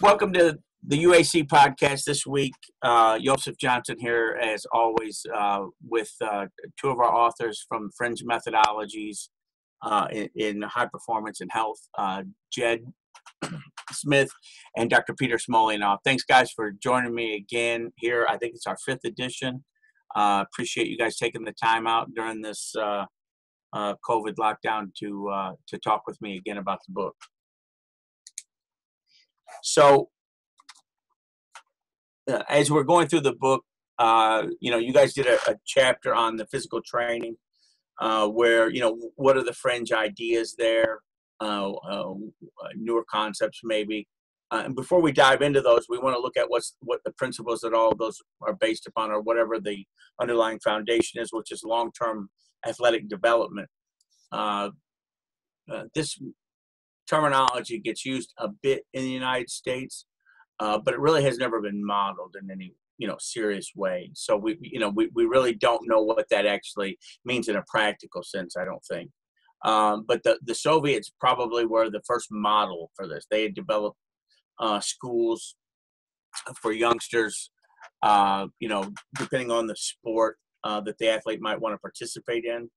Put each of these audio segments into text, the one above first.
Welcome to the UAC podcast this week. Uh, Joseph Johnson here, as always, uh, with uh, two of our authors from Fringe Methodologies uh, in, in, High Performance and Health, uh, Jed Smith and Dr. Peter Smolianov. Thanks, guys, for joining me again here. I think it's our fifth edition. Uh, appreciate you guys taking the time out during this COVID lockdown to to talk with me again about the book. So uh, as we're going through the book, uh, you know, you guys did a, a chapter on the physical training, uh, where you know what are the fringe ideas there, uh, uh, newer concepts maybe. Uh, and before we dive into those, we want to look at what's what the principles that all those are based upon, or whatever the underlying foundation is, which is long-term athletic development. this terminology gets used a bit in the United States, uh, but it really has never been modeled in any you know serious way. So we you know we, we really don't know what that actually means in a practical sense. I don't think. Um, but the, the Soviets probably were the first model for this. They had developed uh, schools for youngsters, uh, you know, depending on the sport uh, that the athlete might want to participate in.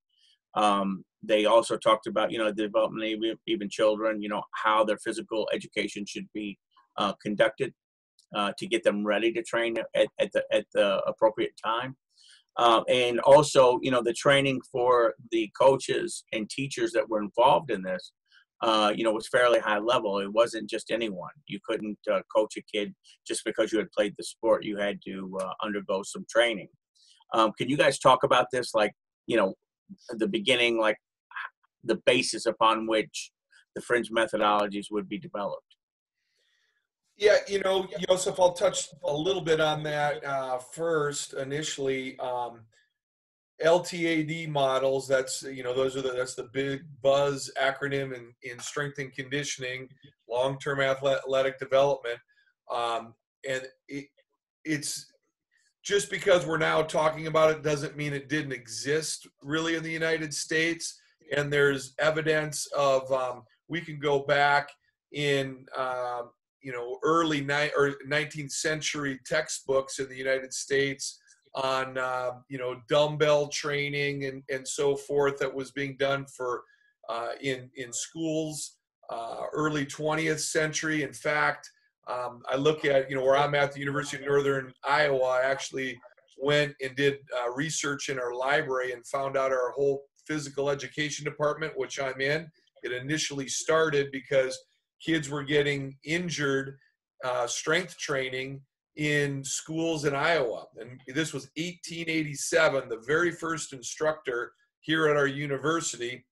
Um, they also talked about, you know, the development of even children, you know, how their physical education should be uh, conducted uh, to get them ready to train at, at, the, at the appropriate time. Uh, and also, you know, the training for the coaches and teachers that were involved in this, uh, you know, was fairly high level. It wasn't just anyone. You couldn't uh, coach a kid just because you had played the sport. You had to uh, undergo some training. Um, can you guys talk about this? Like, you know, the beginning, like the basis upon which the fringe methodologies would be developed. Yeah, you know, Joseph, I'll touch a little bit on that uh, first. Initially, um, LTAD models. That's you know those are the that's the big buzz acronym in in strength and conditioning, long term athletic development, um, and it, it's just because we're now talking about it doesn't mean it didn't exist really in the United States. And there's evidence of um, we can go back in um, you know early ni- or 19th century textbooks in the United States on uh, you know dumbbell training and, and so forth that was being done for uh, in in schools uh, early 20th century. In fact, um, I look at, you know, where I'm at the University of Northern Iowa, I actually went and did uh, research in our library and found out our whole physical education department, which I'm in. It initially started because kids were getting injured uh, strength training in schools in Iowa. And this was 1887. The very first instructor here at our university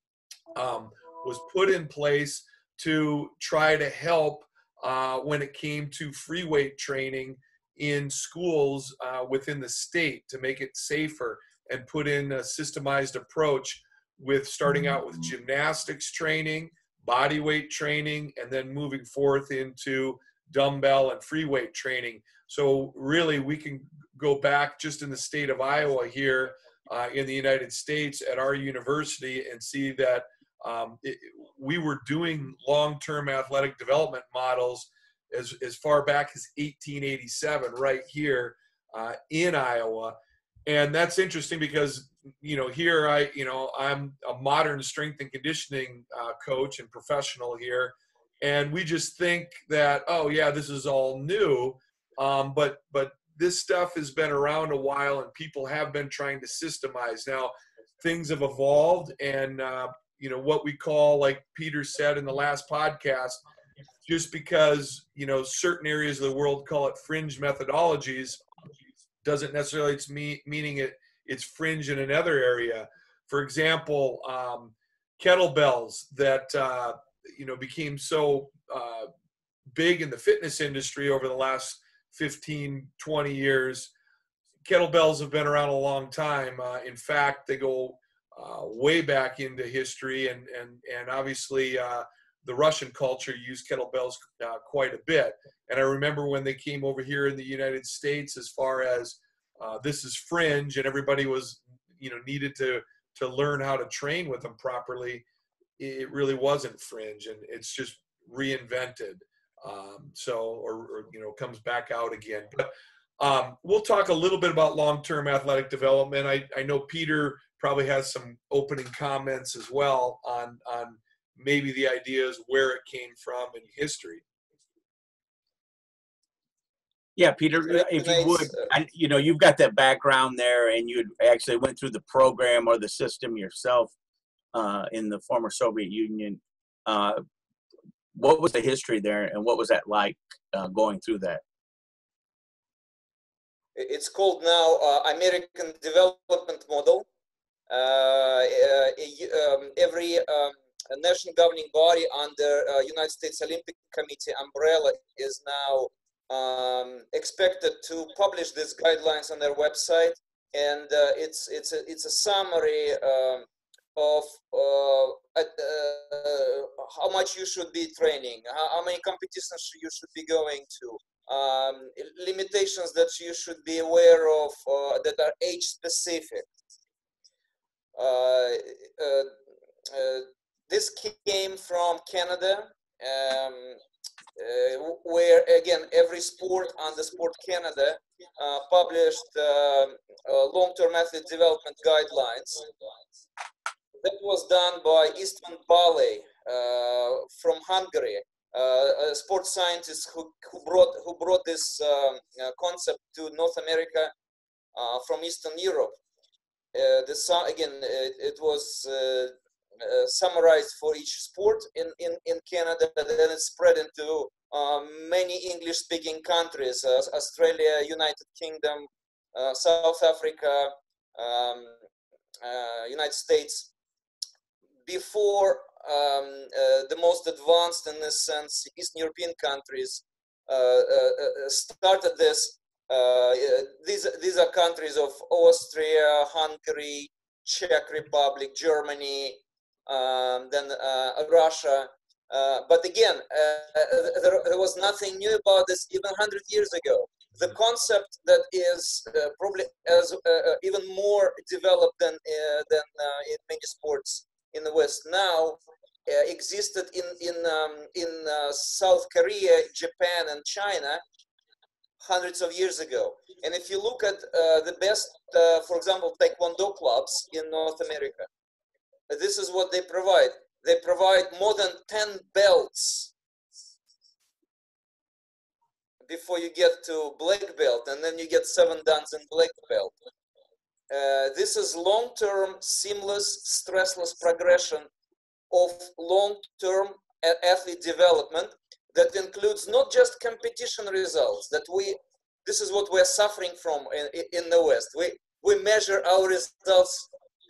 um, was put in place to try to help uh, when it came to free weight training in schools uh, within the state to make it safer and put in a systemized approach with starting out with mm-hmm. gymnastics training, body weight training, and then moving forth into dumbbell and free weight training. So, really, we can go back just in the state of Iowa here uh, in the United States at our university and see that um, it, we were doing long-term athletic development models as, as far back as 1887 right here uh, in iowa and that's interesting because you know here i you know i'm a modern strength and conditioning uh, coach and professional here. And we just think that oh yeah this is all new. Um, but but this stuff has been around a while and people have been trying to systemize. Now things have evolved and uh, you know what we call like peter said in the last podcast just because you know certain areas of the world call it fringe methodologies doesn't necessarily it's me, meaning it it's fringe in another area. For example um, kettlebells that uh, you know became so uh, big in the fitness industry over the last 15 20 years. Kettlebells have been around a long time. Uh, in fact they go uh, way back into history, and and and obviously uh, the Russian culture used kettlebells uh, quite a bit. And I remember when they came over here in the United States, as far as uh, this is fringe, and everybody was you know needed to to learn how to train with them properly. It really wasn't fringe, and it's just reinvented. Um, so, or, or, you know, comes back out again. But um, we'll talk a little bit about long-term athletic development. I, I know Peter probably has some opening comments as well on on maybe the ideas where it came from in history. Yeah, Peter, if you would, and you know, you've got that background there, and you actually went through the program or the system yourself uh, in the former Soviet Union. Uh, what was the history there, and what was that like uh, going through that? It's called now uh, American Development Model. Uh, uh, um, um, national governing body under United States Olympic Committee umbrella is now um, expected to publish these guidelines on their website, and uh, it's it's a it's a summary um, of uh, uh, how much you should be training, how, how, many competitions you should be going to, um, limitations that you should be aware of uh, that are age specific. Uh, uh, this came from Canada. Um, uh, where again every sport under Sport Canada uh, published uh, long-term athlete development guidelines. That was done by István Balyi from Hungary, a sports scientist who, who brought who brought this um, concept to North America from Eastern Europe. Uh, the again, it, it was uh, uh, summarized for each sport in, in, in Canada, then it's spread into um, many English speaking countries, uh, Australia, United Kingdom, uh, South Africa, um, uh, United States. Before um, uh, the most advanced in this sense, Eastern European countries started this. these, these are countries of Austria, Hungary, Czech Republic, Germany, um, than uh, Russia. Uh, but again, uh, there, there, was nothing new about this even 100 years ago. The concept that is probably as even more developed than, than in many sports in the West now uh, existed in in um, in uh, South Korea, Japan, and China hundreds of years ago. And if you look at uh, the best, for example, Taekwondo clubs in North America, this is what they provide. They provide more than 10 belts before you get to black belt, and then you get seven dans in black belt. Uh, this is long-term, seamless, stressless progression of long-term athlete development that includes not just competition results that we this is what we're suffering from in, in the west we we measure our results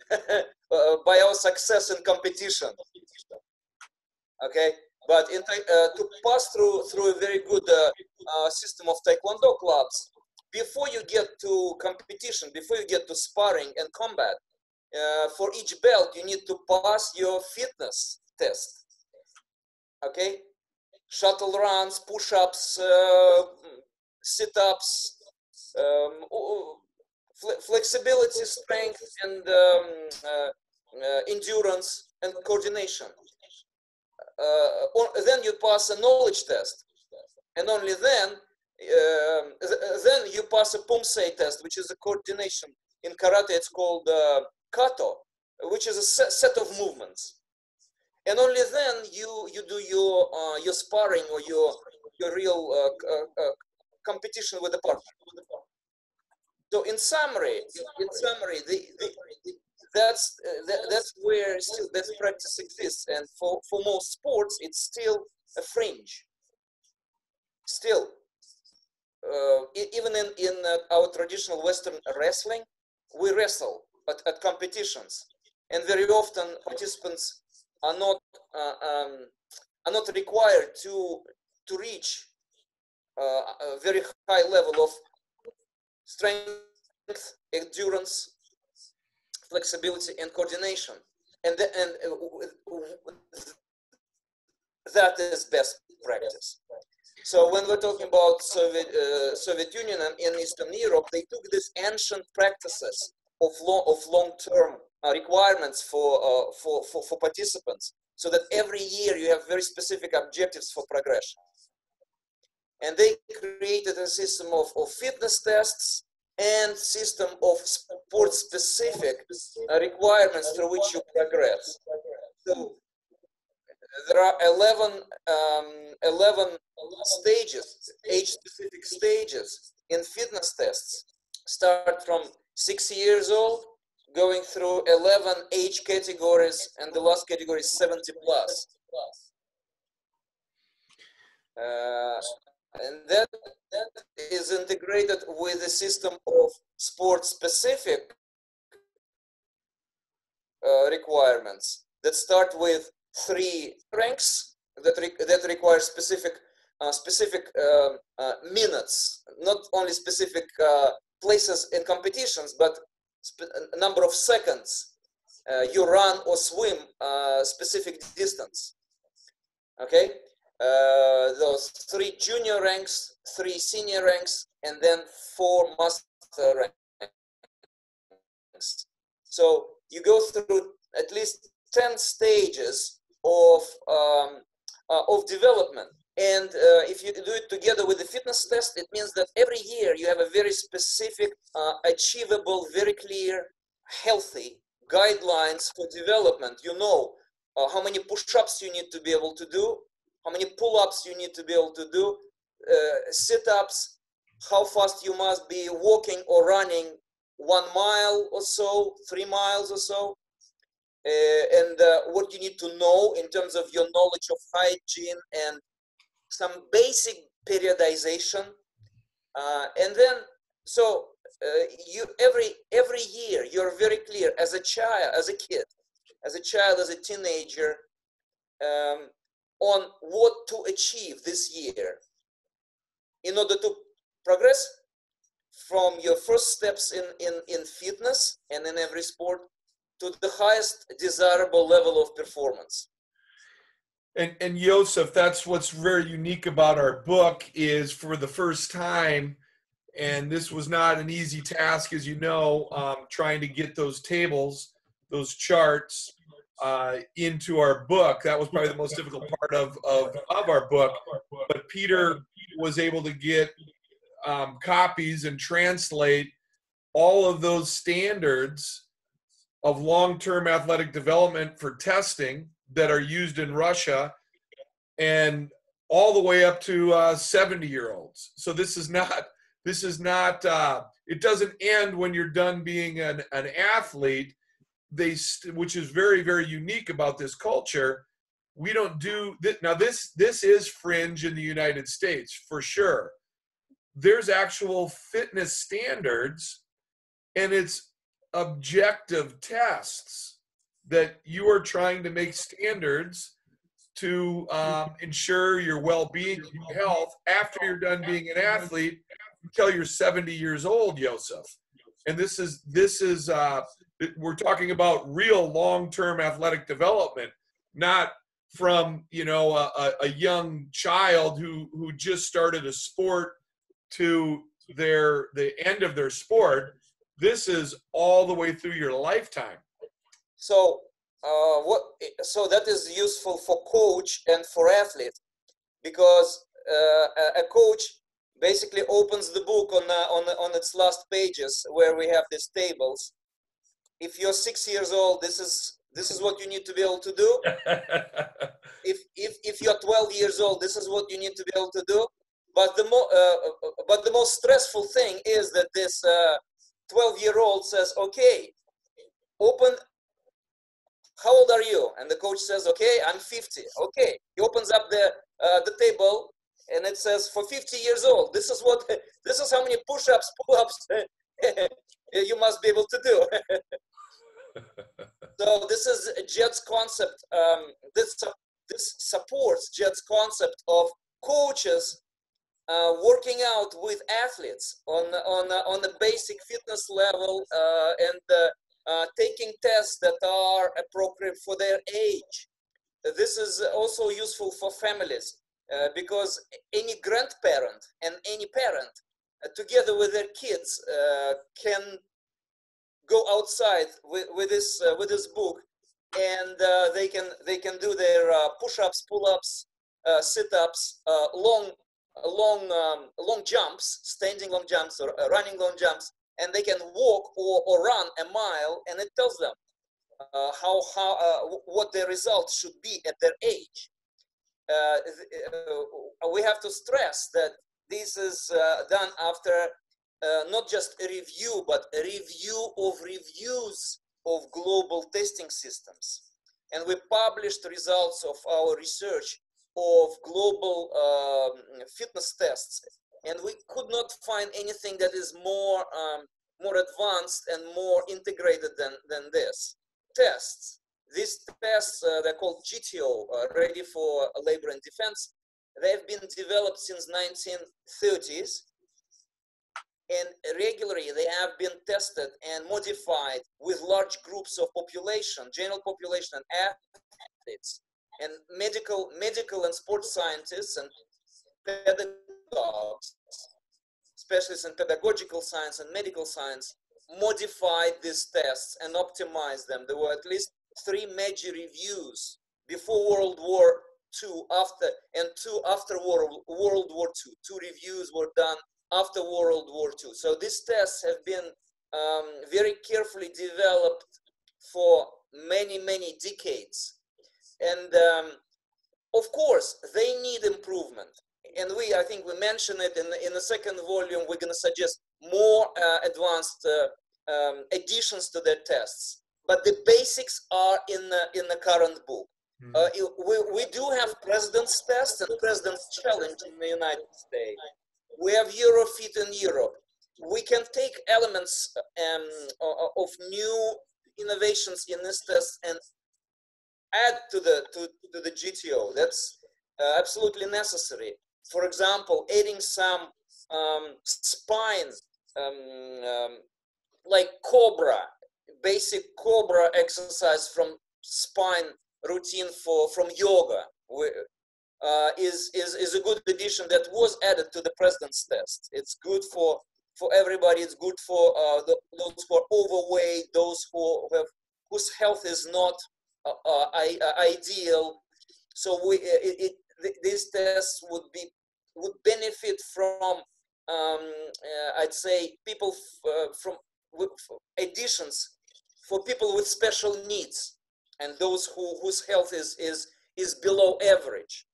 by our success in competition. Okay, but in, uh, to pass through through a very good uh, uh, system of taekwondo clubs, before you get to competition, before you get to sparring and combat, uh, for each belt you need to pass your fitness test. Okay, shuttle runs, push-ups, uh, sit-ups. Um, flexibility, strength, and um, uh, uh, endurance and coordination. Uh, then you pass a knowledge test, and only then um, then you pass a Poomsae test, which is a coordination. In karate, it's called uh, kata, which is a set of movements. And only then you you do your uh, your sparring or your your real uh, uh, competition with the partner. So in summary, in summary, the, the, that's uh, that, that's where still best practice exists, and for for most sports, it's still a fringe. Still, uh, even in in uh, our traditional Western wrestling, we wrestle at, at competitions, and very often participants are not uh, um, are not required to to reach uh, a very high level of strength, endurance, flexibility, and coordination. And, the, and uh, that is best practice. So when we're talking about Soviet, uh, Soviet Union and in Eastern Europe, they took these ancient practices of, long, of long-term uh, requirements for, uh, for, for, for, participants so that every year you have very specific objectives for progression. And they created a system of, of fitness tests and system of sport specific uh, requirements through which you progress. So there are 11, um, 11 stages, age specific stages in fitness tests. Start from six years old, going through 11 age categories, and the last category is 70 plus. Uh, and that, that is integrated with a system of sport specific uh, requirements that start with three strengths that, re that require specific uh, specific uh, uh minutes, not only specific uh, places in competitions, but a number of seconds uh, you run or swim a specific distance. Okay, uh, those three junior ranks, three senior ranks, and then four master ranks. So you go through at least 10 stages of, um, uh, of development. And uh, if you do it together with the fitness test, it means that every year you have a very specific, uh, achievable, very clear, healthy guidelines for development. You know uh, how many push-ups you need to be able to do, how many pull-ups you need to be able to do, uh, sit-ups, how fast you must be walking or running one mile or so, three miles or so, uh, and uh, what you need to know in terms of your knowledge of hygiene and some basic periodization. Uh, and then, so uh, you every every year you're very clear as a child, as a kid, as a child, as a teenager, um, on what to achieve this year in order to progress from your first steps in, in, in fitness and in every sport to the highest desirable level of performance. And, and Joseph, that's what's very unique about our book is for the first time, and this was not an easy task, as you know, um, trying to get those tables, those charts uh, into our book. That was probably the most difficult part of, of, of our book. But Peter was able to get um, copies and translate all of those standards of long term athletic development for testing that are used in Russia and all the way up to 70 uh, year olds. So this is not. This is not. Uh, it doesn't end when you're done being an, an athlete they which is very very unique about this culture we don't do this now this this is fringe in the united states for sure. There's actual fitness standards and it's objective tests that you are trying to make standards to um, ensure your well-being and health after you're done being an athlete until you're 70 years old Joseph and this is this is uh, we're talking about real long-term athletic development, not from you know a, a young child who who just started a sport to their the end of their sport. This is all the way through your lifetime. So uh, what? So that is useful for coach and for athlete because uh, a coach basically opens the book on uh, on on its last pages where we have these tables if you're six years old, this is this is what you need to be able to do. if if if you're 12 years old, this is what you need to be able to do. But the more uh, but the most stressful thing is that this 12 uh, year old says, "Okay, open." How old are you? And the coach says, "Okay, I'm 50." Okay, he opens up the uh, the table and it says for 50 years old. This is what this is how many push-ups, pull-ups you must be able to do. so this is Jed's concept. Um, this this supports Jed's concept of coaches uh, working out with athletes on on on a basic fitness level uh, and uh, uh, taking tests that are appropriate for their age. This is also useful for families uh, because any grandparent and any parent uh, together with their kids uh, can go outside with, with this uh, with this book and they can they can do their push-ups pull-ups sit-ups long long um, long jumps, standing long jumps or uh, running long jumps, and they can walk or, or run a mile, and it tells them uh, how how uh, what the results should be at their age. Uh, uh, we have to stress that this is uh, done after not just a review, but a review of reviews of global testing systems. And we published results of our research of global um, fitness tests. And we could not find anything that is more, um, more advanced and more integrated than, than this. Tests. These tests, uh, they're called GTO, uh, Ready for Labor and Defense. They've been developed since 1930s and regularly they have been tested and modified with large groups of population, general population and athletes and medical, medical and sports scientists and pedagogues, specialists in pedagogical science and medical science, modified these tests and optimized them. There were at least three major reviews before World War II, after and two after World, World War II. Two reviews were done after World War II. So these tests have been um, very carefully developed for many, many decades. And um, of course, they need improvement. And we, I think we mentioned it in, in the second volume, we're going to suggest more uh, advanced uh, um, additions to their tests. But the basics are in the, in the current book. Mm-hmm. Uh, we, we do have president's test and president's challenge in the United States. We have Eurofit in Europe. We can take elements um, of new innovations in this test and add to the to, to the GTO. That's uh, absolutely necessary. For example, adding some um, spine, um, um, like Cobra, basic Cobra exercise from spine routine for from yoga uh, is, is, is a good addition that was added to the president's test. It's good for, for everybody. It's good for uh, the, those who are overweight, those who have, whose health is not uh, uh, uh ideal. So we, it, it, these tests would be would benefit from um, uh, I'd say people from additions for people with special needs and those who whose health is is is below average.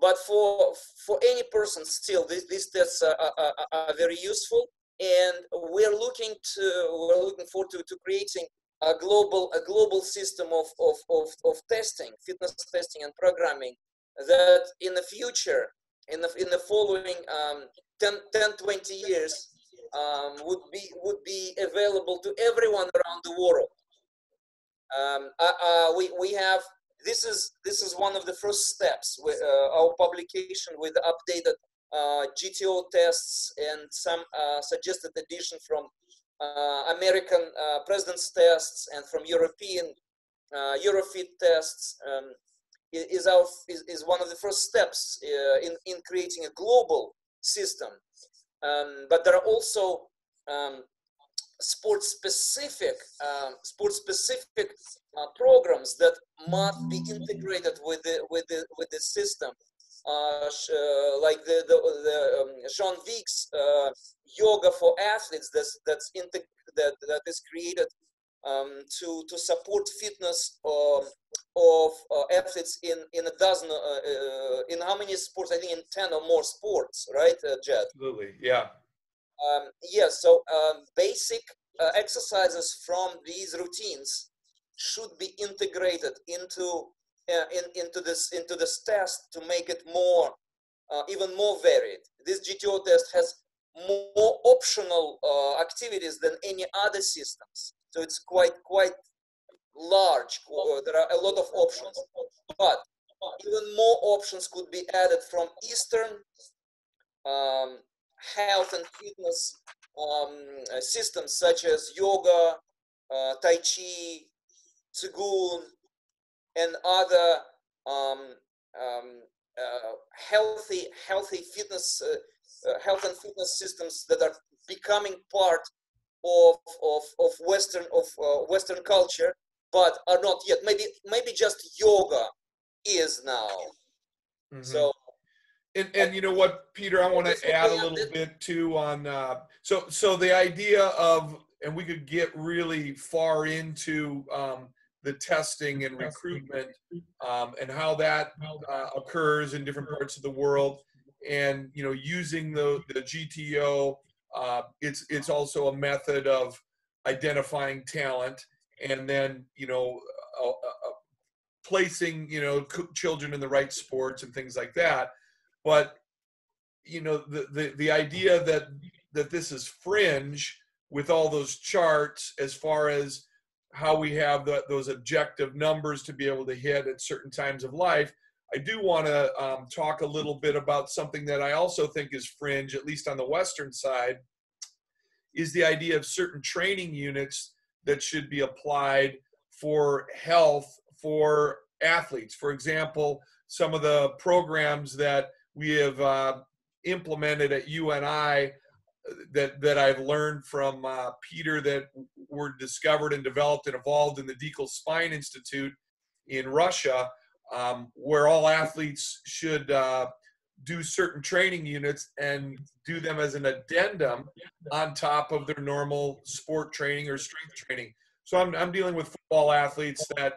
But for for any person still these, these tests are, are, are, very useful and we're looking to we're looking forward to, to creating a global a global system of, of, of, of testing fitness testing and programming that in the future in the in the following um, 10, 10 20 years um, would be would be available to everyone around the world um, uh, uh, we, we have this is this is one of the first steps with uh, our publication with updated uh, GTO tests and some uh, suggested addition from uh, American president's tests and from European Eurofit tests um, is our is, is one of the first steps in in creating a global system. Um, but there are also um, sport specific um, sport specific uh, programs that must be integrated with the with the with the system. Uh, uh, like the the, the um, Vic's uh, yoga for athletes that's that's that that is created um, to to support fitness um, of uh, athletes in in a dozen uh, in how many sports? I think in ten or more sports right Jed? Absolutely yeah um, yes, yeah, so um, basic uh, exercises from these routines should be integrated into uh, in, into this into this test to make it more uh, even more varied. This GTO test has more optional uh, activities than any other systems, so it's quite quite large. Uh, there are a lot of options, but even more options could be added from Eastern um, health and fitness um, uh, systems such as yoga, uh, Tai Chi, Qigong, and other um, um, uh, healthy healthy fitness uh, uh, health and fitness systems that are becoming part of of, of Western of uh, Western culture, but are not yet. Maybe maybe just yoga is now. Mm-hmm. So And, and you know what, Peter, I want to add a little bit too on, uh, so, so the idea of, and we could get really far into, um, the testing and recruitment, um, and how that, uh, occurs in different parts of the world. And, you know, using the, the GTO, uh, it's, it's also a method of identifying talent and then, you know, uh, uh, placing, you know, children in the right sports and things like that but you know the, the the idea that that this is fringe with all those charts as far as how we have the, those objective numbers to be able to hit at certain times of life i do want to um, talk a little bit about something that i also think is fringe at least on the western side is the idea of certain training units that should be applied for health for athletes. For example some of the programs that we have uh, implemented at UNI that that I've learned from uh, Peter that were discovered and developed and evolved in the Dikul Spine Institute in Russia, um, where all athletes should uh, do certain training units and do them as an addendum on top of their normal sport training or strength training. So I'm I'm dealing with football athletes that,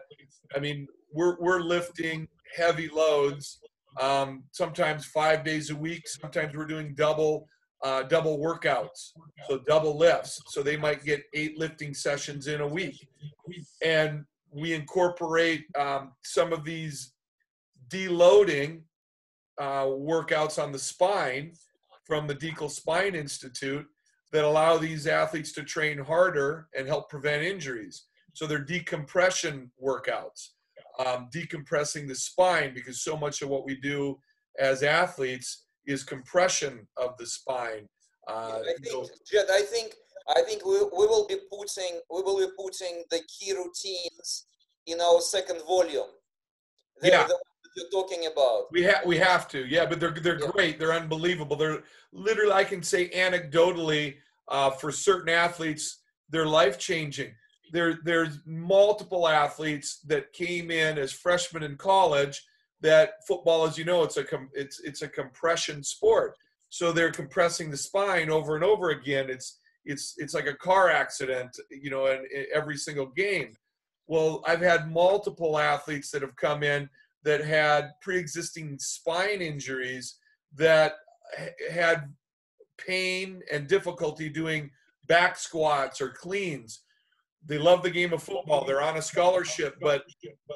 I mean, we're we're lifting heavy loads um, sometimes five days a week. Sometimes we're doing double uh, double workouts, so double lifts. So they might get eight lifting sessions in a week, and we incorporate um, some of these deloading uh, workouts on the spine from the Dikul Spine Institute that allow these athletes to train harder and help prevent injuries. So they're decompression workouts um, decompressing the spine because so much of what we do as athletes is compression of the spine. Uh, I think, Jed, I think, I think we, we will be putting we will be putting the key routines in our second volume. The, yeah. The you're talking about. We have we have to, yeah, but they're they're yeah. great. They're unbelievable. They're literally, I can say anecdotally, uh, for certain athletes, they're life changing there there's multiple athletes that came in as freshmen in college that football as you know it's a it's it's a compression sport. So they're compressing the spine over and over again. It's it's it's like a car accident you know in, in every single game. Well i've had multiple athletes that have come in that had pre-existing spine injuries that had pain and difficulty doing back squats or cleans they love the game of football. They're on a scholarship, but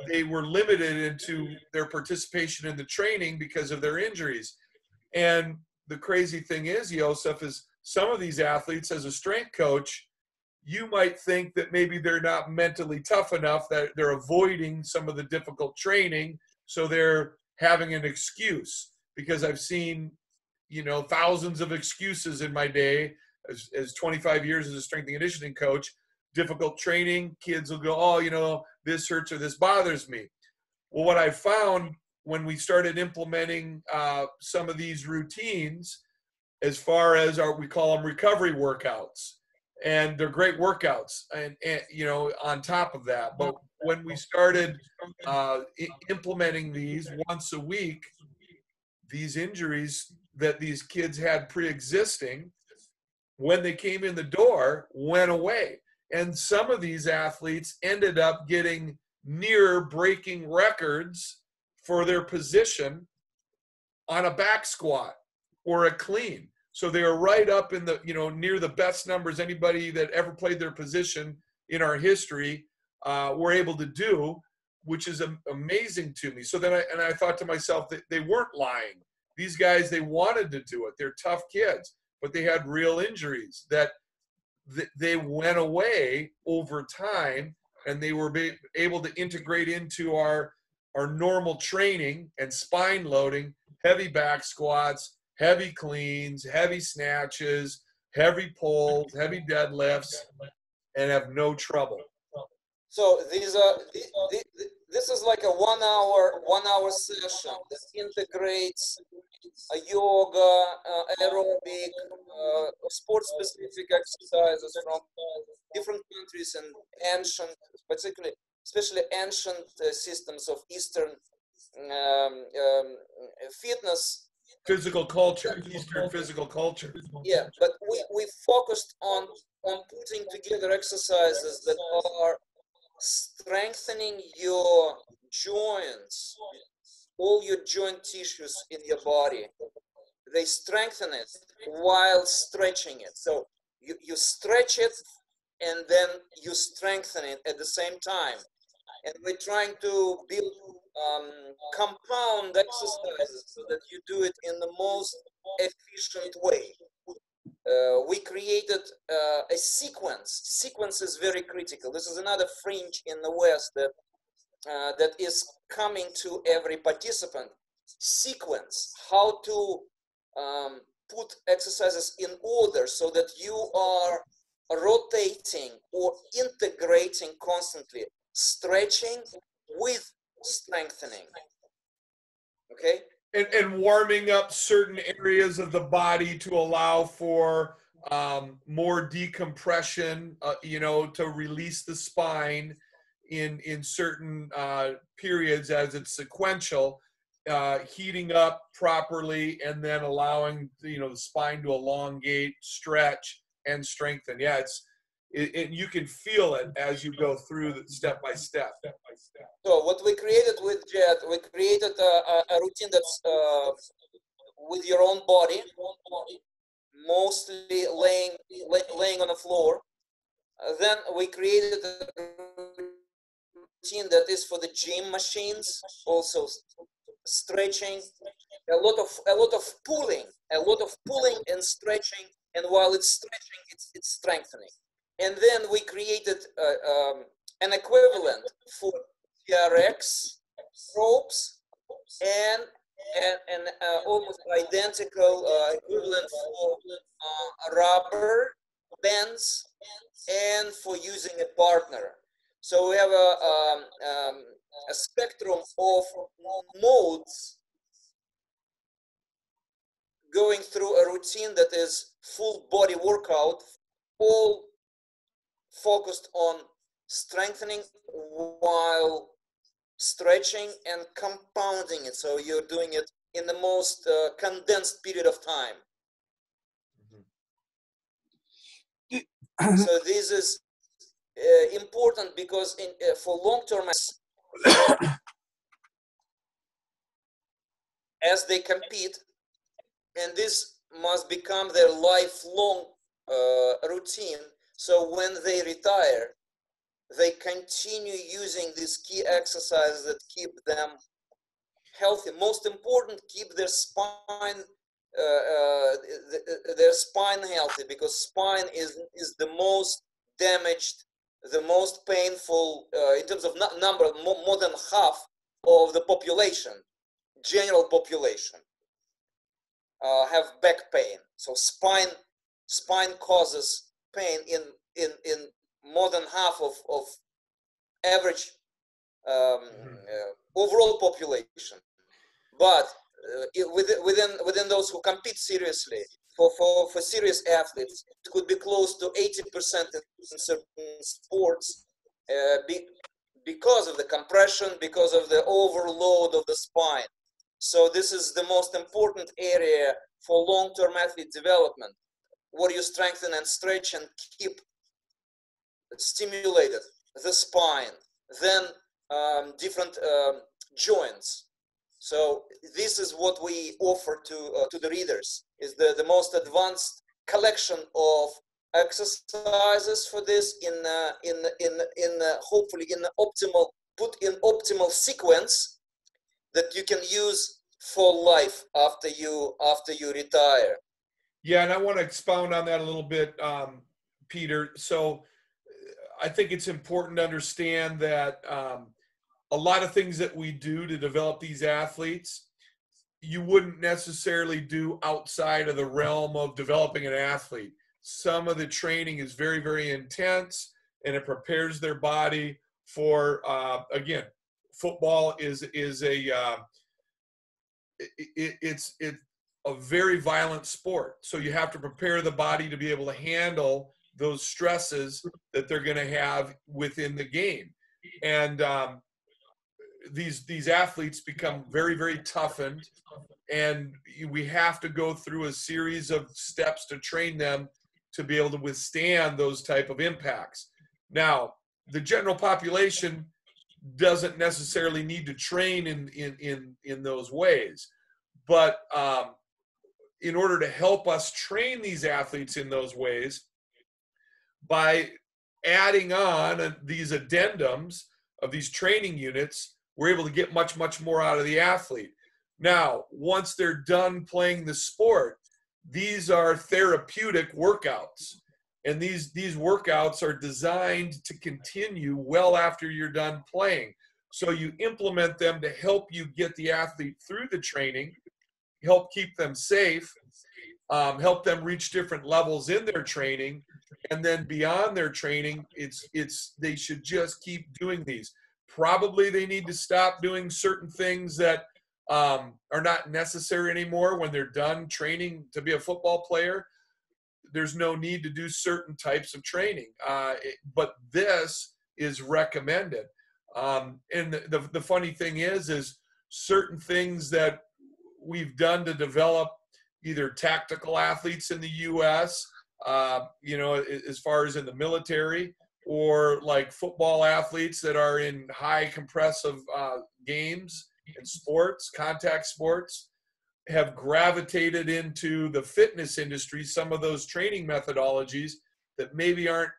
they were limited into their participation in the training because of their injuries. And the crazy thing is, Yosef, is some of these athletes, as a strength coach, you might think that maybe they're not mentally tough enough that they're avoiding some of the difficult training, so they're having an excuse. Because I've seen, you know, thousands of excuses in my day as, as 25 years as a strength and conditioning coach difficult training, kids will go, oh, you know, this hurts or this bothers me. Well, what I found when we started implementing uh, some of these routines, as far as our, we call them recovery workouts, and they're great workouts, and, and you know, on top of that. But when we started uh, I- implementing these once a week, these injuries that these kids had pre-existing, when they came in the door, went away and some of these athletes ended up getting near breaking records for their position on a back squat or a clean. So they are right up in the, you know, near the best numbers anybody that ever played their position in our history uh, were able to do, which is amazing to me. So then I, and I thought to myself that they weren't lying. These guys, they wanted to do it. They're tough kids, but they had real injuries that they went away over time and they were able to integrate into our our normal training and spine loading heavy back squats heavy cleans heavy snatches heavy pulls heavy deadlifts and have no trouble. So these are this is like a one hour one hour session. That integrates yoga uh, aerobic uh, sport specific exercises from different countries and ancient particularly especially ancient uh, systems of eastern um, um, fitness physical culture, Eastern physical culture. Yeah, but we, we focused on on putting together exercises that are strengthening your joints, all your joint tissues in your body. They strengthen it while stretching it. So you, you stretch it and then you strengthen it at the same time. And we're trying to build um, compound exercises so that you do it in the most efficient way. Uh, we created uh, a sequence. Sequence is very critical. This is another fringe in the West that uh, that is coming to every participant. Sequence, how to um, put exercises in order so that you are rotating or integrating constantly, stretching with strengthening. Okay? And, and warming up certain areas of the body to allow for um, more decompression, uh, you know, to release the spine in in certain uh, periods as it's sequential, uh, heating up properly, and then allowing you know the spine to elongate, stretch, and strengthen. Yeah, it's it, it, you can feel it as you go through the step by step. So what we created with Jed, we created a, a routine that's uh, with your own body, mostly laying lay, laying on the floor. Uh, then we created a routine that is for the gym machines, also stretching, a lot of a lot of pulling, a lot of pulling and stretching, and while it's stretching, it's it's strengthening. And then we created uh, um, an equivalent for TRX ropes and and uh, almost identical uh, equivalent for uh, rubber bands and for using a partner. So we have a, um, um, a spectrum of modes going through a routine that is full body workout, all focused on strengthening while stretching and compounding it. So you're doing it in the most uh, condensed period of time. Mm-hmm. so this is uh, important because in uh, for long term as they compete and this must become their lifelong uh, routine. So when they retire they continue using these key exercises that keep them healthy. Most important keep their spine uh, uh, their spine healthy because spine is is the most damaged the most painful uh, in terms of number more, more than half of the population general population uh, have back pain so spine spine causes pain in in in more than half of of average um, mm-hmm. uh, overall population but uh, within within within those who compete seriously for, for, for serious athletes, it could be close to 80% in certain sports uh, be, because of the compression, because of the overload of the spine. So this is the most important area for long-term athlete development, where you strengthen and stretch and keep stimulated the spine, then um, different um, joints, so this is what we offer to uh, to the readers is the, the most advanced collection of exercises for this in uh, in in in uh, hopefully in optimal put in optimal sequence that you can use for life after you after you retire. Yeah, and I want to expound on that a little bit, um, Peter. So I think it's important to understand that um, a lot of things that we do to develop these athletes you wouldn't necessarily do outside of the realm of developing an athlete. Some of the training is very very intense and it prepares their body for uh, again football is is a uh, it, it's it's a very violent sport. So you have to prepare the body to be able to handle those stresses that they're going to have within the game. And um, these these athletes become very very toughened and we have to go through a series of steps to train them to be able to withstand those type of impacts. Now, the general population doesn't necessarily need to train in in in, in those ways, but um, in order to help us train these athletes in those ways, by adding on these addendums of these training units, we're able to get much much more out of the athlete. Now, once they're done playing the sport, these are therapeutic workouts. And these these workouts are designed to continue well after you're done playing. So you implement them to help you get the athlete through the training help keep them safe um, help them reach different levels in their training. And then beyond their training it's it's they should just keep doing these probably they need to stop doing certain things that um, are not necessary anymore when they're done training to be a football player there's no need to do certain types of training. Uh, but this is recommended. Um, and the, the, the funny thing is, is certain things that we've done to develop either tactical athletes in the U.S., uh, you know, as far as in the military, or like football athletes that are in high compressive uh, games and sports, contact sports have gravitated into the fitness industry some of those training methodologies that maybe aren't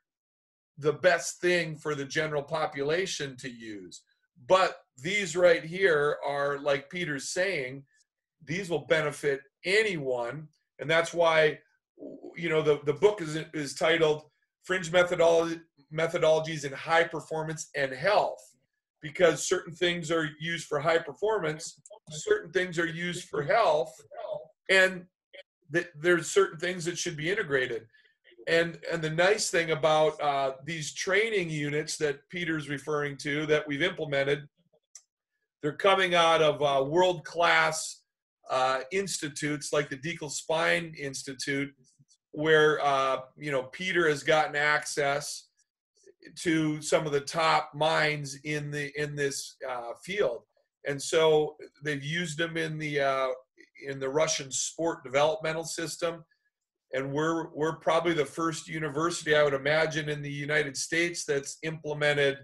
the best thing for the general population to use. But these right here are, like Peter's saying, these will benefit anyone. And that's why, you know, the, the book is, is titled Fringe Methodologies in High Performance and Health because certain things are used for high performance, certain things are used for health, and there's certain things that should be integrated. And and the nice thing about uh, these training units that Peter's referring to that we've implemented, they're coming out of uh, world class uh, institutes like the Dikul Spine Institute, where uh, you know Peter has gotten access to some of the top minds in the in this uh, field, and so they've used them in the uh, in the Russian sport developmental system, and we're we're probably the first university I would imagine in the United States that's implemented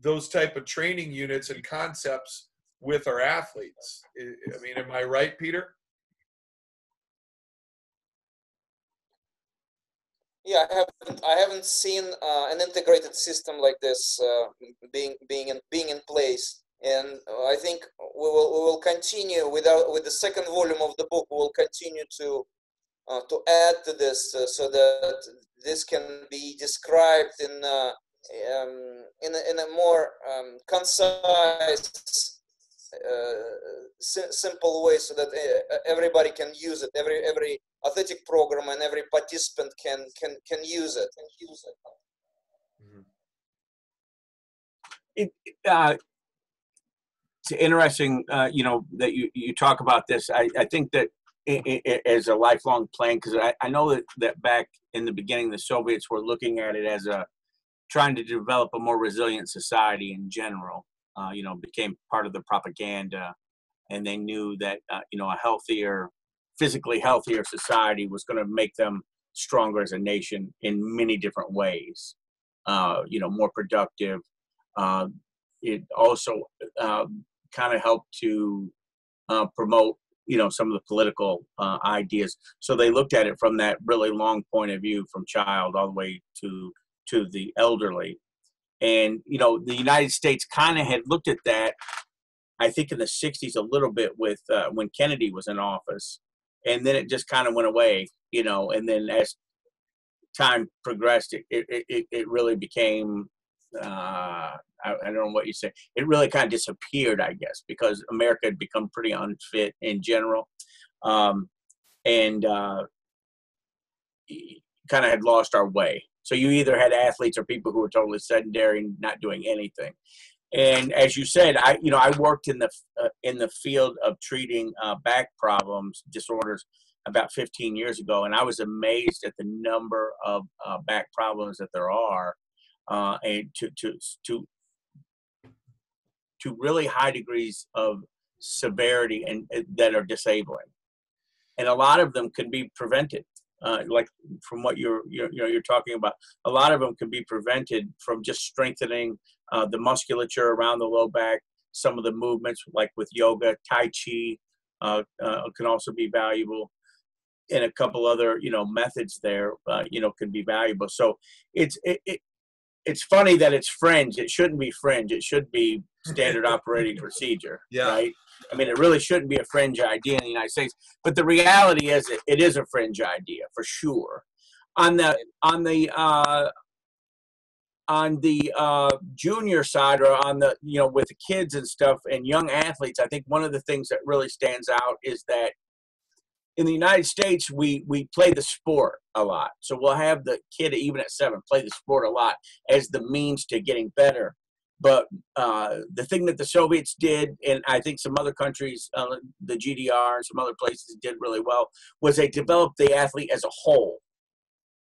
those type of training units and concepts with our athletes. I mean, am I right, Peter? Yeah, I haven't I haven't seen uh, an integrated system like this uh, being being in being in place, and I think we will we will continue with our, with the second volume of the book. We will continue to uh, to add to this uh, so that this can be described in uh, um, in a, in a more um, concise uh, simple way so that everybody can use it every every athletic program and every participant can can can use it and use it mm-hmm. it uh, it's interesting uh, you know that you you talk about this i i think that it, it, as a lifelong plan because I, I know that, that back in the beginning the soviets were looking at it as a trying to develop a more resilient society in general uh, you know, became part of the propaganda, and they knew that uh, you know a healthier, physically healthier society was going to make them stronger as a nation in many different ways. Uh, you know, more productive. Uh, it also um, kind of helped to uh, promote you know some of the political uh, ideas so they looked at it from that really long point of view from child all the way to to the elderly and, you know, the United States kind of had looked at that, I think, in the 60s a little bit with uh, when Kennedy was in office. And then it just kind of went away, you know, and then as time progressed, it, it, it, it really became, uh, I, I don't know what you say, it really kind of disappeared, I guess, because America had become pretty unfit in general. Um, and uh, kind of had lost our way. So you either had athletes or people who were totally sedentary and not doing anything. And as you said, I you know I worked in the uh, in the field of treating uh, back problems disorders about 15 years ago, and I was amazed at the number of uh, back problems that there are, uh, and to to to to really high degrees of severity and uh, that are disabling. and a lot of them can be prevented. Uh, like from what you're, you're you know you're talking about, a lot of them can be prevented from just strengthening uh, the musculature around the low back. Some of the movements, like with yoga, tai chi, uh, uh can also be valuable. And a couple other you know methods there uh, you know can be valuable. So it's it, it, it's funny that it's fringe. It shouldn't be fringe. It should be standard operating procedure yeah. right? I mean it really shouldn't be a fringe idea in the united states but the reality is it, it is a fringe idea for sure. On the on the uh on the uh, junior side or on the you know with the kids and stuff and young athletes i think one of the things that really stands out is that in the United States, we we play the sport a lot. So we'll have the kid even at seven play the sport a lot as the means to getting better. But uh, the thing that the Soviets did, and I think some other countries, uh, the GDR and some other places did really well, was they developed the athlete as a whole.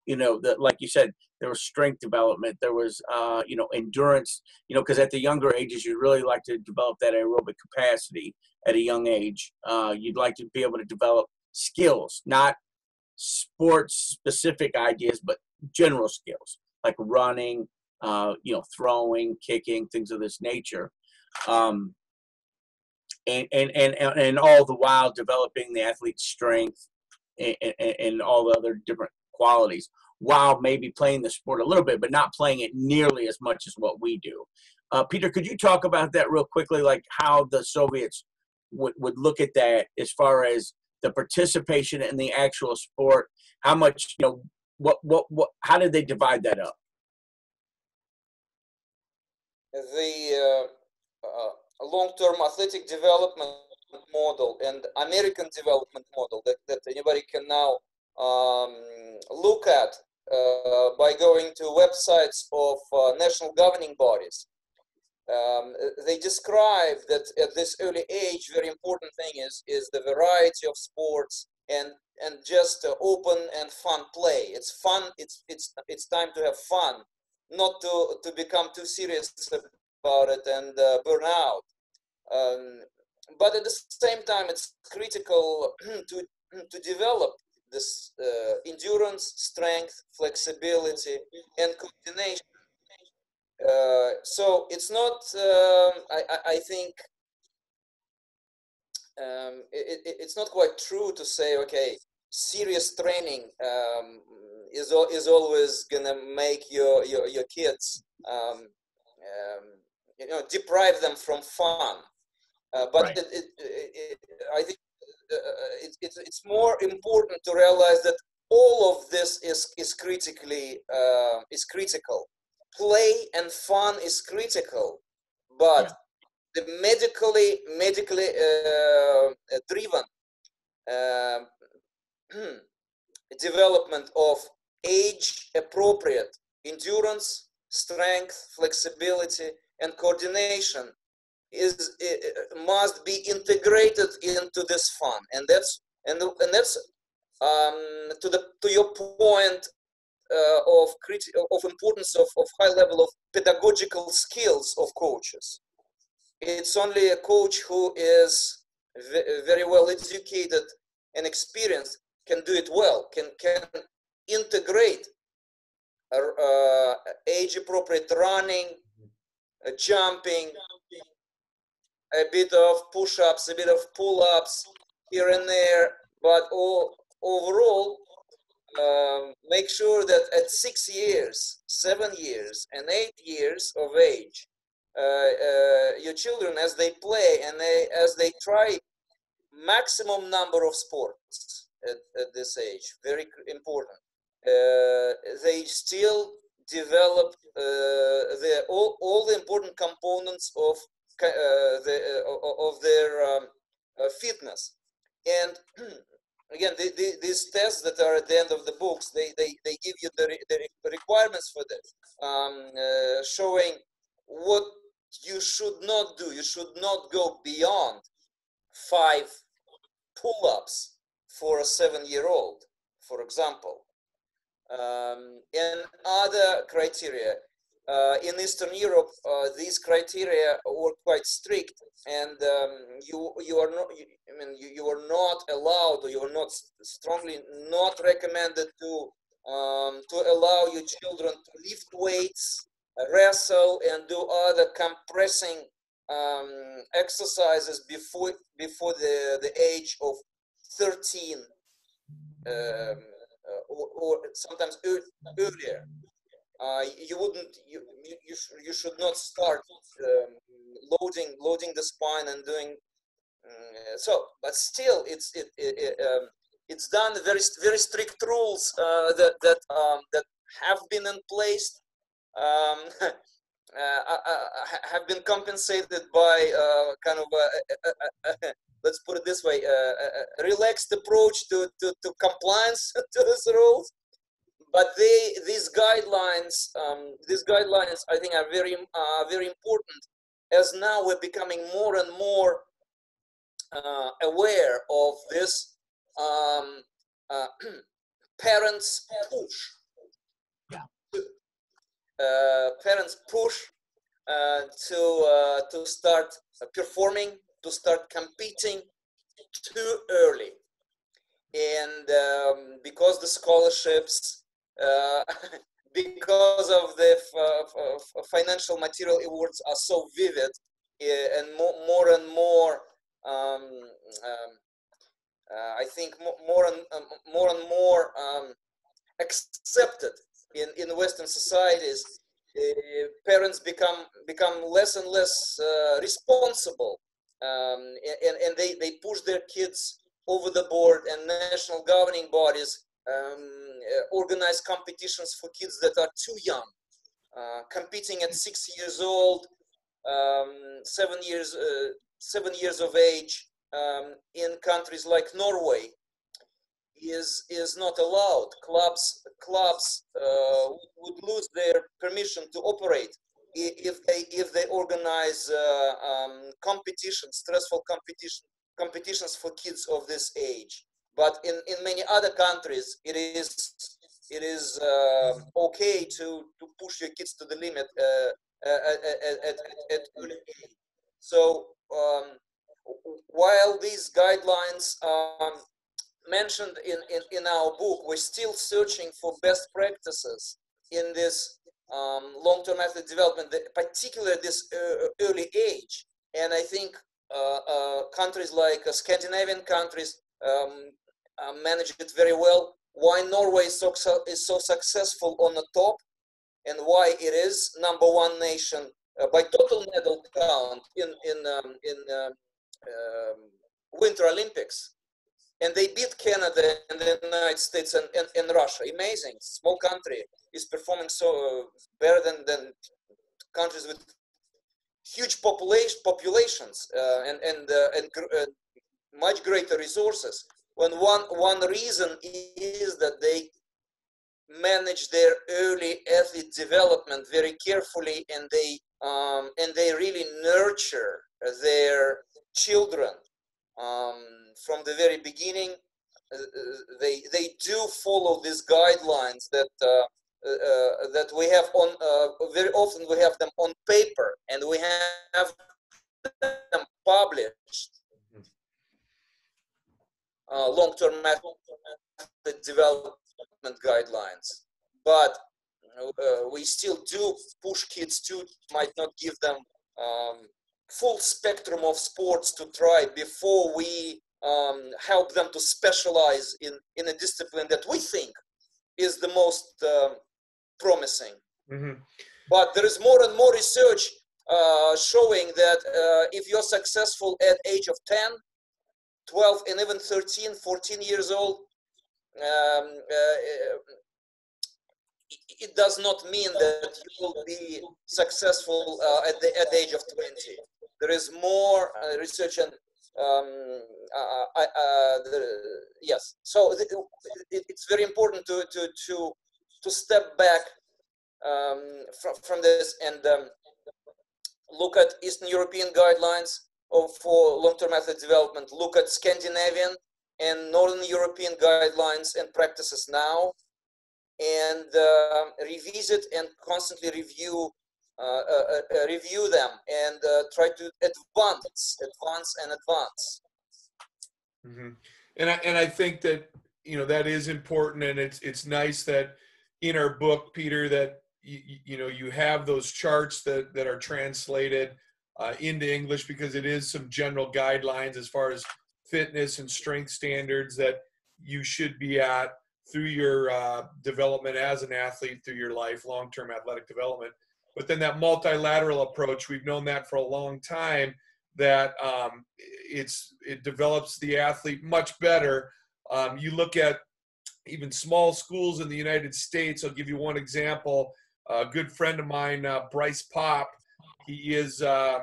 You know, that like you said, there was strength development, there was uh, you know endurance. You know, because at the younger ages, you really like to develop that aerobic capacity at a young age. Uh, you'd like to be able to develop skills, not sports specific ideas, but general skills like running, uh, you know, throwing, kicking, things of this nature. Um, and, and, and, and all the while developing the athlete's strength and, and, and all the other different qualities while maybe playing the sport a little bit, but not playing it nearly as much as what we do. Uh, Peter, could you talk about that real quickly, like how the Soviets would, would look at that as far as the participation in the actual sport? How much you know what what what how did they divide that up? The uh, uh, long-term athletic development model and american development model that, that anybody can now um, look at uh, by going to websites of uh, national governing bodies um, they describe that at this early age, very important thing is is the variety of sports and and just uh, open and fun play. It's fun. It's it's it's time to have fun, not to to become too serious about it and uh, burn out. Um, but at the same time, it's critical to to develop this uh, endurance, strength, flexibility, and coordination uh, so it's not. Um, I, I think um, it, it, it's not quite true to say okay, serious training um, is is always gonna make your your, your kids um, um, you know deprive them from fun. Uh, but right. it, it, I think it's more important to realize that all of this is is critically uh, is critical play and fun is critical, but yeah. the medically medically uh, uh driven uh, development of age appropriate endurance, strength, flexibility, and coordination is must be integrated into this fun, and that's and and that's um, to the to your point uh, of of importance of, of high level of pedagogical skills of coaches. It's only a coach who is very well educated and experienced can do it well, can can integrate uh, age appropriate running, uh, jumping, a bit of push ups, a bit of pull ups here and there, but all, overall um, make sure that at six years, seven years, and eight years of age, uh, uh, your children, as they play and they, as they try maximum number of sports at, at this age, very important, uh, they still develop uh, the, all, all the important components of, uh, the, uh, of their um, fitness. And again, the, the, these tests that are at the end of the books, they, they, they give you the, the requirements for this, um, uh, showing what you should not do. You should not go beyond five pull-ups for a seven-year-old, for example. Um, and other criteria. Uh, in Eastern Europe, uh, these criteria were quite strict, and um, you you are not. You, I mean, you, you are not allowed, or you are not strongly not recommended to um, to allow your children to lift weights, wrestle, and do other compressing um, exercises before before the the age of 13 um, uh, or, or, sometimes earlier uh, you wouldn't you you, sh- you, should not start um, loading loading the spine and doing uh, so but still it's it, it, it um, it's done very very strict rules uh, that that um, that have been in place um, uh, have been compensated by uh, kind of a, let's put it this way a, relaxed approach to, to, to compliance to these rules but they these guidelines um, these guidelines i think are very uh, very important as now we're becoming more and more uh, aware of this um, uh, parents push yeah. Uh, parents push uh, to uh, to start performing to start competing too early and um, because the scholarships because of the financial material awards are so vivid eh, and more, more and more um, um, uh, I think more and um, more and more um, accepted in, in Western societies. Uh, parents become become less and less uh, responsible, um, and, and they, they push their kids over the board. And national governing bodies um, uh, organize competitions for kids that are too young, uh, competing at six years old, um, seven years uh, seven years of age um, in countries like Norway is is not allowed. Clubs clubs uh, would lose their permission to operate if they if they organize uh, um, competitions, stressful competition competitions for kids of this age. But in, in many other countries, it is it is uh, okay to, to push your kids to the limit uh, at, at, at, early age. So um, while these guidelines are mentioned in, in, in our book, we're still searching for best practices in this um, long-term athlete development, particularly this uh, early age. And I think uh, uh, countries like uh, Scandinavian countries um, uh, manage it very well. Why Norway is so, is so successful on the top, and why it is number one nation uh, by total medal count in in um, in um, um, Winter Olympics, and they beat Canada and the United States and, and, and Russia. Amazing, small country is performing so uh, better than than countries with huge population populations uh, and and uh, and uh, much greater resources when one one reason is that they manage their early athlete development very carefully and they um, and they really nurture their children um, from the very beginning. Uh, they they do follow these guidelines that uh, uh, that we have on uh, very often we have them on paper and we have them published uh, long-term method development guidelines. But uh, we still do push kids to might not give them um, full spectrum of sports to try before we um, help them to specialize in, in a discipline that we think is the most um, promising. Mm-hmm. But there is more and more research uh, showing that uh, if you're successful at age of 10, 12 and even 13 14 years old um, uh, it does not mean that you will be successful uh, at, the, at the age of 20 there is more uh, research and um, uh, uh, the, yes. So it, it's very important to to to to step back um, from, from this and um, look at eastern european guidelines for long-term athlete development look at Scandinavian and Northern European guidelines and practices now and uh, revisit and constantly review uh, uh, uh review them and try to advance, advance, and advance. Mm-hmm. And I, and I think that you know that is important, and it's it's nice that in our book, Peter, that you, you know you have those charts that that are translated uh, into English because it is some general guidelines as far as fitness and strength standards that you should be at through your uh, development as an athlete through your life, long term athletic development. But then that multilateral approach, we've known that for a long time, that um, it's it develops the athlete much better. Um, you look at even small schools in the United States. I'll give you one example. A good friend of mine, uh, Bryce Paup, he is uh,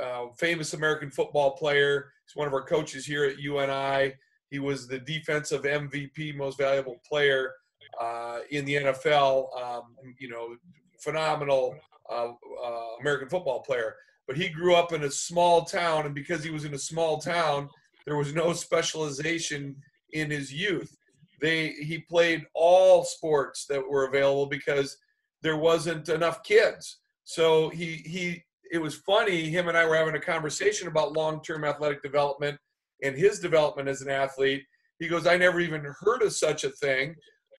a famous American football player. He's one of our coaches here at UNI. He was the defensive MVP, most valuable player uh, in the NFL. Um, you know, phenomenal uh, uh, American football player. But he grew up in a small town, and because he was in a small town, there was no specialization in his youth. They he played all sports that were available because there wasn't enough kids. So he he it was funny. Him and I were having a conversation about long term athletic development and his development as an athlete. He goes, I never even heard of such a thing.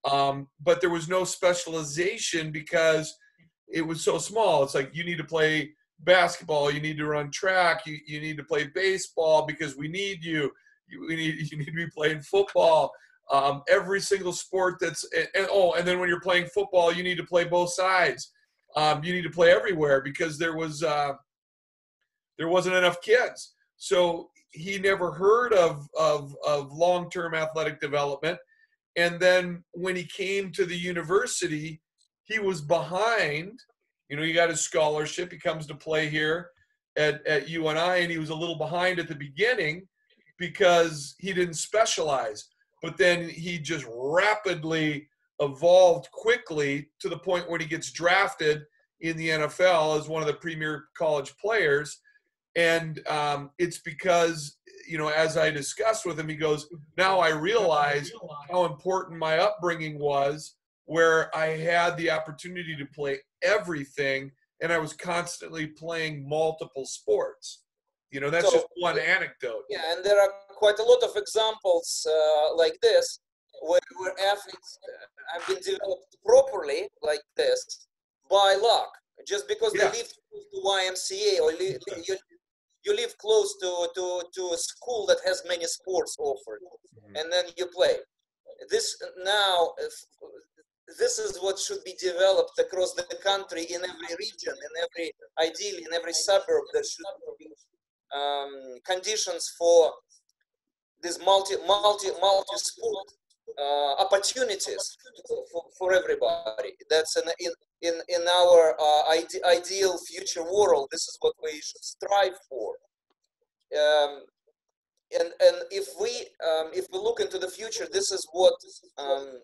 Um, but there was no specialization because it was so small. It's like you need to play basketball, you need to run track, you, you need to play baseball because we need you. You, we need, you need to be playing football. Um, every single sport that's and, and, oh, and then when you're playing football, you need to play both sides. Um, you need to play everywhere because there was uh, there wasn't enough kids. So he never heard of of, of long term athletic development. And then when he came to the university, he was behind. You know, he got his scholarship. He comes to play here at, at UNI, and he was a little behind at the beginning because he didn't specialize. But then he just rapidly evolved quickly to the point where he gets drafted in the NFL as one of the premier college players. And um, it's because, you know, as I discussed with him, he goes, Now I realize how important my upbringing was, where I had the opportunity to play everything and I was constantly playing multiple sports. You know, that's so, just one anecdote. Yeah, and there are quite a lot of examples uh, like this where, where athletes uh, have been developed properly like this by luck just because yeah. they live close to YMCA or li- you, you live close to, to, to a school that has many sports offered mm-hmm. and then you play this now this is what should be developed across the country in every region in every ideally in every suburb there should be um, conditions for this multi multi multi sport uh, opportunities for, for everybody. That's an, in in in our uh, ide- ideal future world. This is what we should strive for. Um, and and if we um, if we look into the future, this is what um,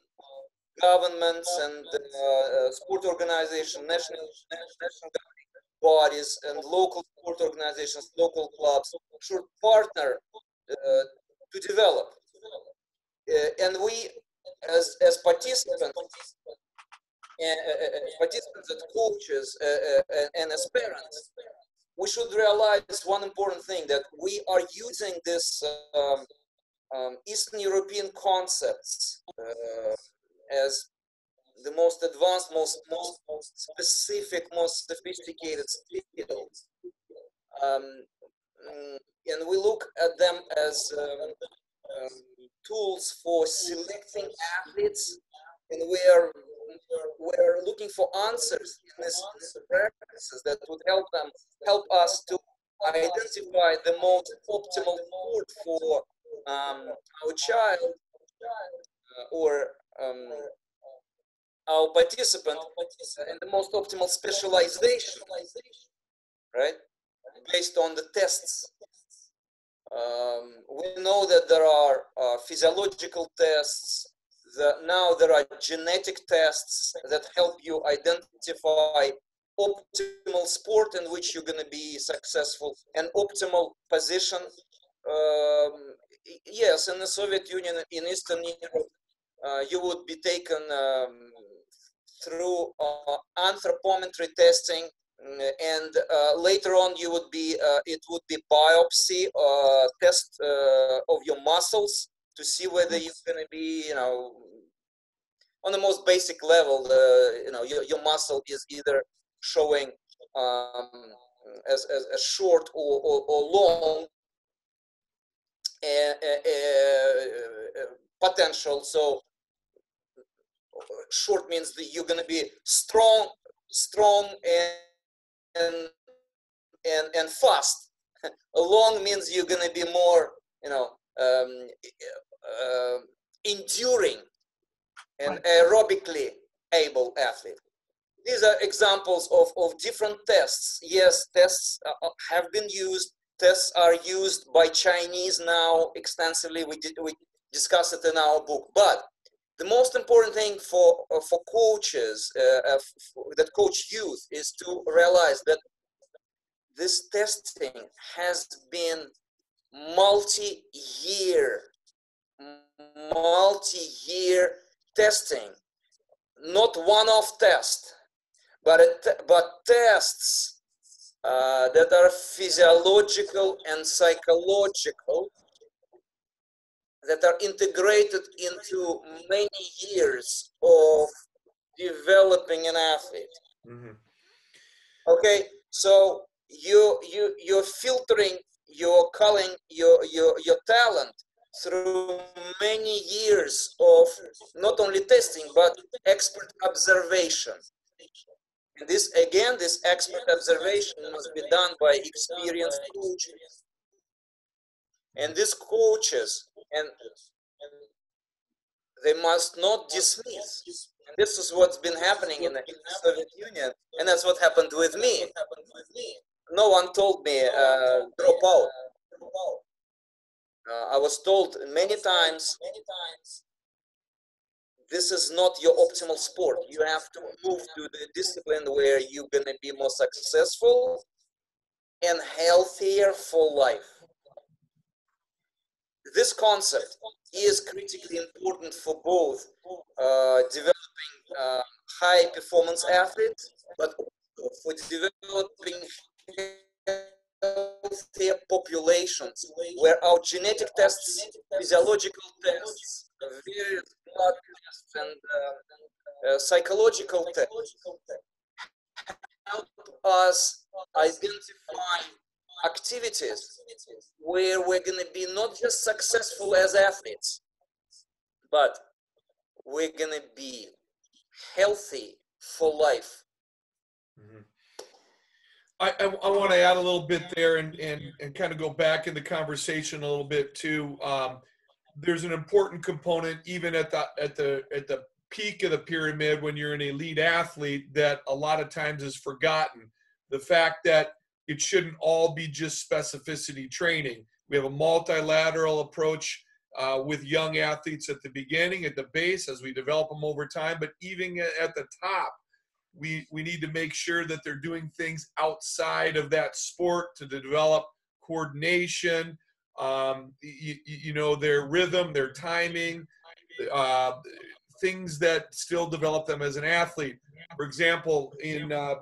governments and uh, sport organizations, national national bodies, and local sport organizations, local clubs should partner uh, to develop uh, and we as as participants uh, participants and coaches and as parents we should realize one important thing that we are using this um, um, Eastern European concepts uh, as the most advanced, most, most, most specific, most sophisticated skills. Um, mm, and we look at them as um, tools for selecting athletes, and we're we're looking for answers in this, practices that would help them help us to identify the most optimal sport for um, our child uh, or um, our participant and the most optimal specialization, right? Based on the tests um, we know that there are uh, physiological tests. That now there are genetic tests that help you identify optimal sport in which you're going to be successful and optimal position. Um, yes, in the Soviet Union, in Eastern Europe, uh, you would be taken um, through uh, anthropometry testing and uh, later on you would be uh, it would be biopsy uh, test uh, of your muscles to see whether you're going to be you know on the most basic level the you know your, your muscle is either showing um, as, as, as short or, or, or long potential. So short means that you're going to be strong strong and and and, and fast. Long means you're going to be more you know um, uh, enduring and aerobically able athlete. These are examples of, of different tests. Yes tests uh, have been used. Tests are used by chinese now extensively. We did we discuss it in our book. But the most important thing for uh, for coaches uh, that coach youth is to realize that this testing has been multi-year multi-year testing. Not one-off test but but tests uh, that are physiological and psychological that are integrated into many years of developing an athlete. Mm-hmm. Okay, so you you you're filtering, you're calling your your your talent through many years of not only testing but expert observation. And this again, this expert observation must be done by experienced coaches. And these coaches and they must not dismiss. And this is what's been happening in the, in the Soviet Union, and that's what happened with me. No one told me uh, drop out. Uh, I was told many times, this is not your optimal sport. You have to move to the discipline where you're gonna be more successful and healthier for life this concept is critically important for both uh, developing uh, high performance athletes, but also for developing healthier populations where our genetic tests, physiological tests, various blood tests, and uh, uh psychological tests help us identify activities where we're going to be not just successful as athletes, but we're going to be healthy for life. Mm-hmm. I, I, I want to add a little bit there and, and, and kind of go back in the conversation a little bit too. Um, there's an important component even at the at the at the peak of the pyramid when you're an elite athlete that a lot of times is forgotten. The fact that it shouldn't all be just specificity training. We have a multilateral approach uh, with young athletes at the beginning, at the base, as we develop them over time, but even at the top, we, we need to make sure that they're doing things outside of that sport to develop coordination, um, you, you, know, their rhythm, their timing, uh, things that still develop them as an athlete. For example, in uh,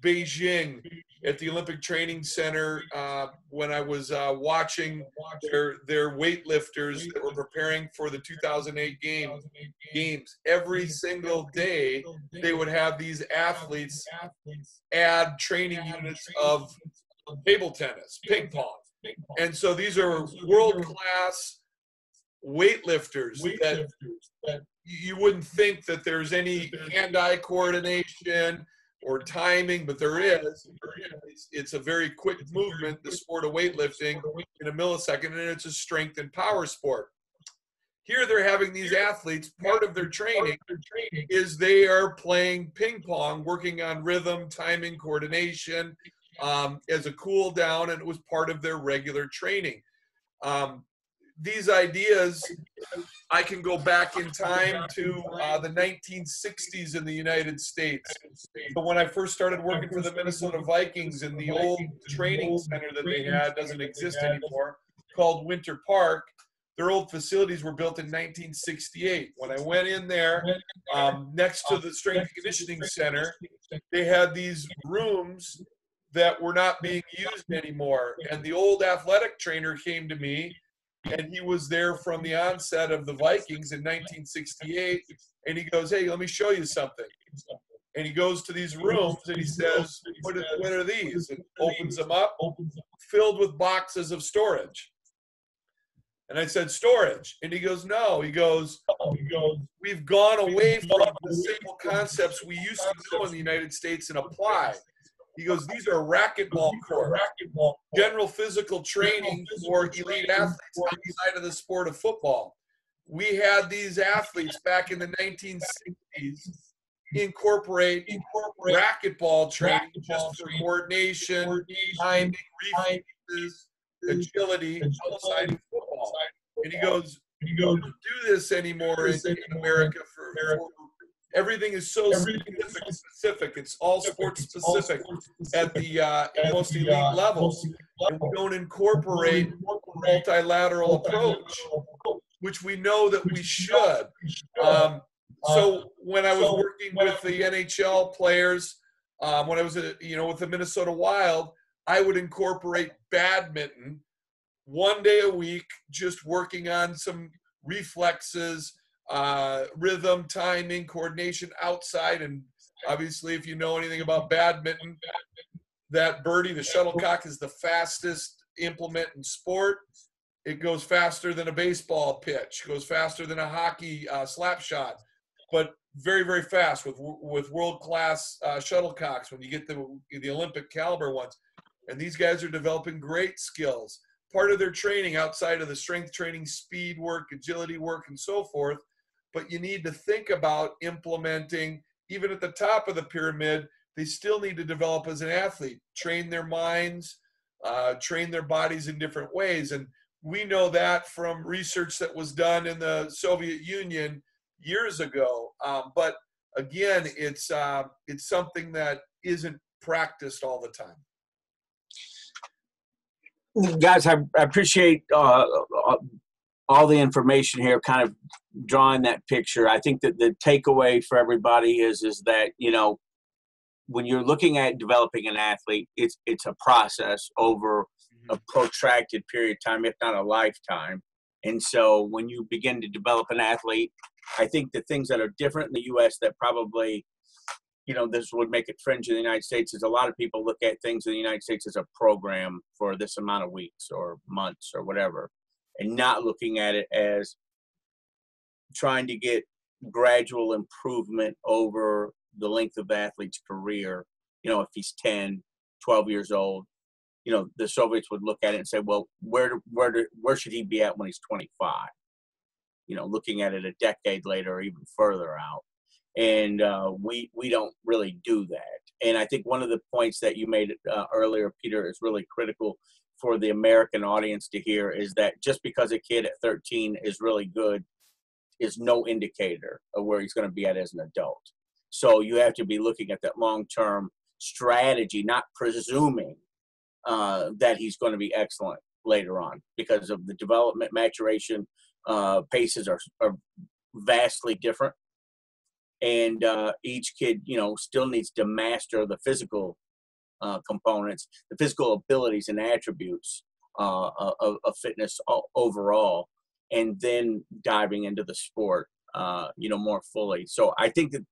Beijing, at the Olympic Training Center uh, when I was uh, watching their their weightlifters that were preparing for the 2008 game games. Every single day, they would have these athletes add training units of table tennis, ping pong, and so these are world class weightlifters that you wouldn't think that there's any hand-eye coordination or timing, but there is. It's, it's, a very quick movement, the sport of weightlifting, in a millisecond, and it's a strength and power sport. Here they're having these athletes, part of their training is they are playing ping pong, working on rhythm, timing, coordination um, as a cool down, and it was part of their regular training. Um, these ideas, I can go back in time to uh, the 1960s in the United States. But when I first started working for the Minnesota Vikings in the old training center that they had doesn't exist anymore, called Winter Park, their old facilities were built in 1968. When I went in there, um, next to the strength conditioning center, they had these rooms that were not being used anymore. And the old athletic trainer came to me, and he was there from the onset of the Vikings in 1968. And he goes, Hey, let me show you something. And he goes to these rooms and he says, What are, what are these? And opens them up, filled with boxes of storage. And I said, storage. And he goes, no. He goes, we've gone away from the simple concepts we used to know in the United States and apply. He goes, these are racquetball courts, general physical training for elite athletes outside of the sport of football. We had these athletes back in the 1960s incorporate racquetball training just for coordination, timing, reflexes, agility outside of football. And he goes, he goes, do this anymore in, in America for, for everything is so specific, specific. It's all sports specific at the uh, most elite levels. And we don't incorporate a multilateral approach, which we know that we should. Um, so when I was working with the NHL players, um, when I was, at, you know, with the Minnesota Wild, I would incorporate badminton one day a week, just working on some reflexes, uh, rhythm, timing, coordination outside. And obviously, if you know anything about badminton, that birdie, the shuttlecock, is the fastest implement in sport. It goes faster than a baseball pitch, goes faster than a hockey uh, slap shot, but very, very fast with with world class uh, shuttlecocks. When you get the the Olympic caliber ones, and these guys are developing great skills. Part of their training outside of the strength training, speed work, agility work, and so forth. But you need to think about implementing, even at the top of the pyramid, they still need to develop as an athlete, train their minds, uh, train their bodies in different ways. And we know that from research that was done in the Soviet Union years ago. Um, but again, it's uh, it's something that isn't practiced all the time guys, I, appreciate uh, uh, all the information here, kind of drawing that picture. I think that the takeaway for everybody is is that you know when you're looking at developing an athlete, it's it's a process over a mm-hmm. protracted period of time, if not a lifetime. And so when you begin to develop an athlete, I think the things that are different in the U.S. that probably you know, this would make it fringe in the United States is a lot of people look at things in the United States as a program for this amount of weeks or months or whatever, and not looking at it as trying to get gradual improvement over the length of the athlete's career. You know, if he's 10, 12 years old, you know, the Soviets would look at it and say, well, where, where, where should he be at when he's 25? You know, looking at it a decade later or even further out and uh, we we don't really do that. And I think one of the points that you made uh, earlier, Peter, is really critical for the American audience to hear is that just because a kid at 13 is really good is no indicator of where he's going to be at as an adult. So you have to be looking at that long-term strategy, not presuming uh, that he's going to be excellent later on because of the development maturation uh, paces are, are vastly different and uh, each kid you know still needs to master the physical uh, components the physical abilities and attributes uh, of, of, fitness overall and then diving into the sport uh, you know more fully. So i think that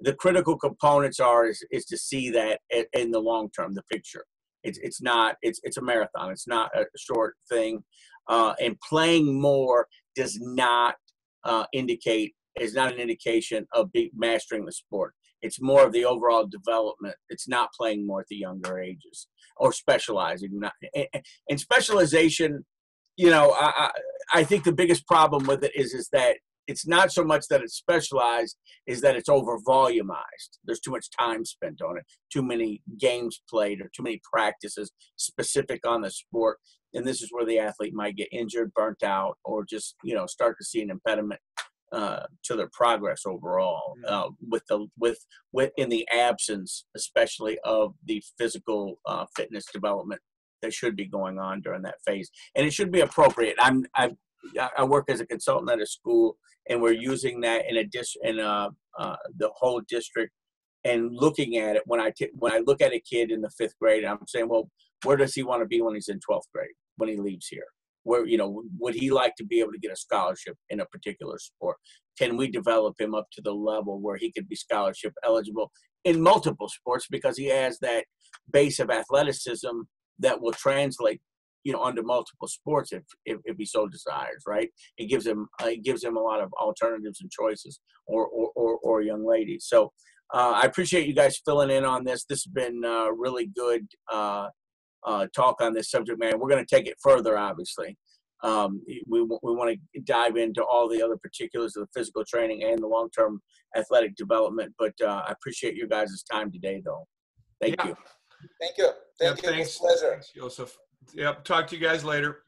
the critical components are is, is to see that in the long term the picture. It's, it's not it's, it's a marathon. It's not a short thing. Uh, and playing more does not uh, indicate is not an indication of be mastering the sport. It's more of the overall development. It's not playing more at the younger ages or specializing. Not, and specialization, you know, I, I think the biggest problem with it is is that it's not so much that it's specialized, is that it's over volumized. There's too much time spent on it, too many games played, or too many practices specific on the sport. And this is where the athlete might get injured, burnt out, or just you know start to see an impediment uh, to their progress overall mm. uh, with the with with in the absence especially of the physical uh, fitness development that should be going on during that phase and it should be appropriate i'm i I, work as a consultant at a school, and we're using that in a dis in uh, uh, the whole district, and looking at it when I t- when I look at a kid in the fifth grade, I'm saying, well, where does he want to be when he's in twelfth grade? When he leaves here, where you know would he like to be able to get a scholarship in a particular sport? Can we develop him up to the level where he could be scholarship eligible in multiple sports because he has that base of athleticism that will translate you know under multiple sports if if, if he so desires right? It gives him uh, it gives him a lot of alternatives and choices or or or, or young ladies. So uh, i appreciate you guys filling in on this. This has been uh, really good uh, uh, talk on this subject man we're going to take it further obviously um, we, we want to dive into all the other particulars of the physical training and the long-term athletic development but uh, i appreciate your guys' time today though thank Yeah. you Thank you. Thank Yeah, you. thanks. It's a pleasure. Thanks, Joseph. Yep. Talk to you guys later.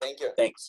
Thank you. thanks